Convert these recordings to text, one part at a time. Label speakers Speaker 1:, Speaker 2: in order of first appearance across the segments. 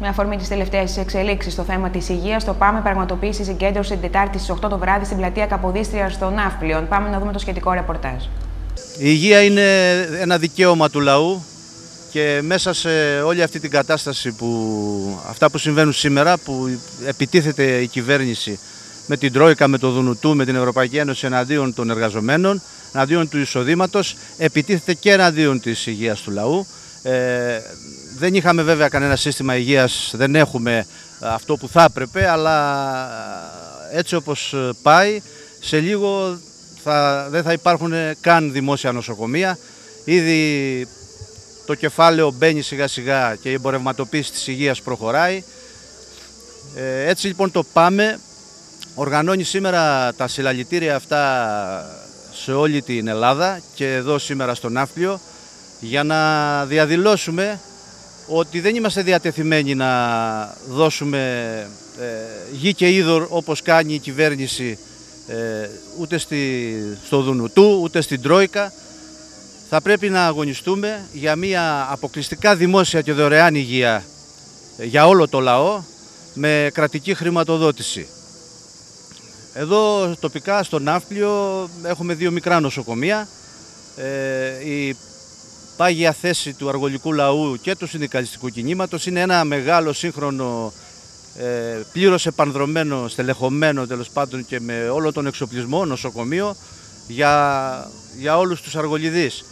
Speaker 1: Με αφορμή τις τελευταίες εξελίξεις στο θέμα της υγείας, το ΠΑΜΕ πραγματοποίησε συγκέντρωση την Τετάρτη στις 8 το βράδυ στην πλατεία Καποδίστρια στο Ναύπλιον. Πάμε να δούμε το σχετικό ρεπορτάζ.
Speaker 2: Η υγεία είναι ένα δικαίωμα του λαού και μέσα σε όλη αυτή την κατάσταση που αυτά που συμβαίνουν σήμερα που επιτίθεται η κυβέρνηση με την Τρόικα, με το Δουνουτού, με την Ευρωπαϊκή Ένωση εναντίον των εργαζομένων, εναντίον του εισοδήματος, επιτίθεται και εναντίον της υγείας του λαού. Ε, δεν είχαμε βέβαια κανένα σύστημα υγείας, δεν έχουμε αυτό που θα έπρεπε, αλλά έτσι όπως πάει, σε λίγο θα, δεν θα υπάρχουν καν δημόσια νοσοκομεία. Ήδη το κεφάλαιο μπαίνει σιγά σιγά και η εμπορευματοποίηση της υγείας προχωράει. Ε, έτσι λοιπόν το πάμε, οργανώνει σήμερα τα συλλαλητήρια αυτά σε όλη την Ελλάδα και εδώ σήμερα στο Ναύπλιο για να διαδηλώσουμε ότι δεν είμαστε διατεθειμένοι να δώσουμε ε, γη και είδωρ όπως κάνει η κυβέρνηση ε, ούτε στη, στο Δουνουτού ούτε στην Τρόικα. Θα πρέπει να αγωνιστούμε για μια αποκλειστικά δημόσια και δωρεάν υγεία ε, για όλο το λαό με κρατική χρηματοδότηση. Εδώ τοπικά στο Ναύπλιο έχουμε δύο μικρά νοσοκομεία. η πάγια θέση του αργολικού λαού και του συνδικαλιστικού κινήματος είναι ένα μεγάλο σύγχρονο ε, πλήρως επανδρομένο, στελεχωμένο τέλος πάντων και με όλο τον εξοπλισμό νοσοκομείο για, για όλους τους αργολιδείς.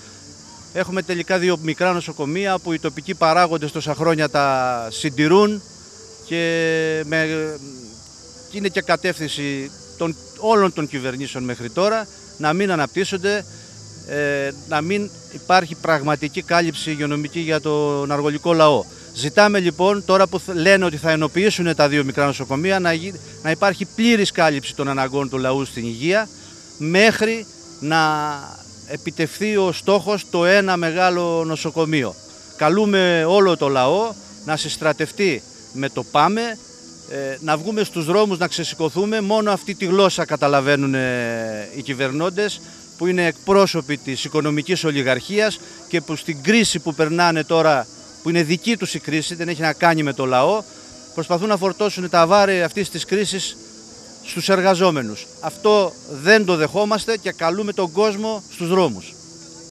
Speaker 2: Έχουμε τελικά δύο μικρά νοσοκομεία που οι τοπικοί παράγοντες τόσα χρόνια τα συντηρούν και με, είναι και κατεύθυνση των, όλων των κυβερνήσεων μέχρι τώρα να μην αναπτύσσονται ε, να μην υπάρχει πραγματική κάλυψη υγειονομική για τον αργολικό λαό. Ζητάμε λοιπόν τώρα που λένε ότι θα ενοποιήσουν τα δύο μικρά νοσοκομεία να, να υπάρχει πλήρης κάλυψη των αναγκών του λαού στην υγεία μέχρι να επιτευχθεί ο στόχος το ένα μεγάλο νοσοκομείο. Καλούμε όλο το λαό να συστρατευτεί με το ΠΑΜΕ, ε, να βγούμε στους δρόμους να ξεσηκωθούμε, μόνο αυτή τη γλώσσα καταλαβαίνουν οι κυβερνώντες που είναι εκπρόσωποι της οικονομικής ολιγαρχίας και που στην κρίση που περνάνε τώρα, που είναι δική τους η κρίση, δεν έχει να κάνει με το λαό, προσπαθούν να φορτώσουν τα βάρη αυτής της κρίσης στους εργαζόμενους. Αυτό δεν το δεχόμαστε και καλούμε τον κόσμο στους δρόμους.